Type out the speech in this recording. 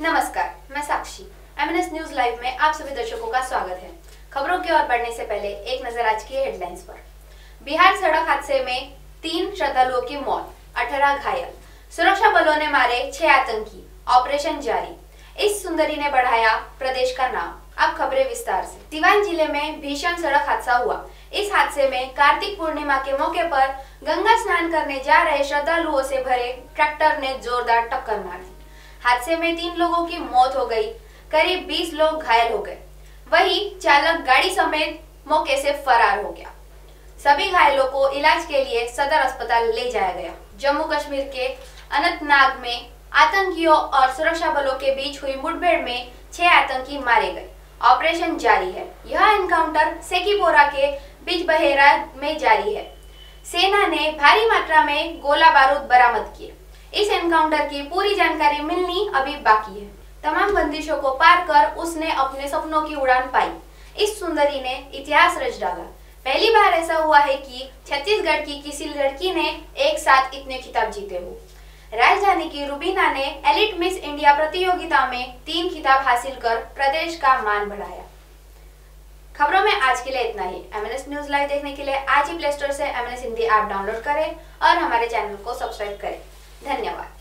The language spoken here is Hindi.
नमस्कार, मैं साक्षी। एमएनएस न्यूज़ लाइव में आप सभी दर्शकों का स्वागत है। खबरों की ओर बढ़ने से पहले एक नज़र आज की हेडलाइंस पर। बिहार सड़क हादसे में तीन श्रद्धालुओं की मौत, अठारह घायल। सुरक्षा बलों ने मारे छह आतंकी। ऑपरेशन जारी। इस सुंदरी ने बढ़ाया प्रदेश का नाम। अब खबरें विस्तार से। दीवान ज़िले में भीषण सड़क हादसा हुआ। इस हादसे में कार्तिक पूर्णिमा के मौके पर गंगा स्नान करने जा रहे श्रद्धालुओं से भरे ट्रैक्टर ने जोरदार टक्कर मार दी। हादसे में तीन लोगों की मौत हो गई। करीब 20 लोग घायल हो गए। वही चालक गाड़ी समेत मौके से फरार हो गया। सभी घायलों को इलाज के लिए सदर अस्पताल ले जाया गया। जम्मू कश्मीर के अनंतनाग में आतंकियों और सुरक्षा बलों के बीच हुई मुठभेड़ में छह आतंकी मारे गए। ऑपरेशन जारी है। यह एनकाउंटर सेकीपोरा के बीच बहेरा में जारी है। सेना ने भारी मात्रा में गोला बारूद बरामद किए। इस एनकाउंटर की पूरी जानकारी मिलनी अभी बाकी है। तमाम बंदिशों को पार कर उसने अपने सपनों की उड़ान पाई। इस सुंदरी ने इतिहास रच डाला। पहली बार ऐसा हुआ है कि छत्तीसगढ़ की किसी लड़की ने एक साथ इतने खिताब जीते हो। राजधानी की रुबीना ने एलिट मिस इंडिया प्रतियोगिता में तीन खिताब हासिल कर प्रदेश का मान बढ़ाया। खबरों में आज के लिए इतना ही। एमएनएस न्यूज़ लाइव देखने के लिए आज ही प्ले स्टोर से एमएनएस हिंदी ऐप डाउनलोड करें और हमारे चैनल को सब्सक्राइब करें। धन्यवाद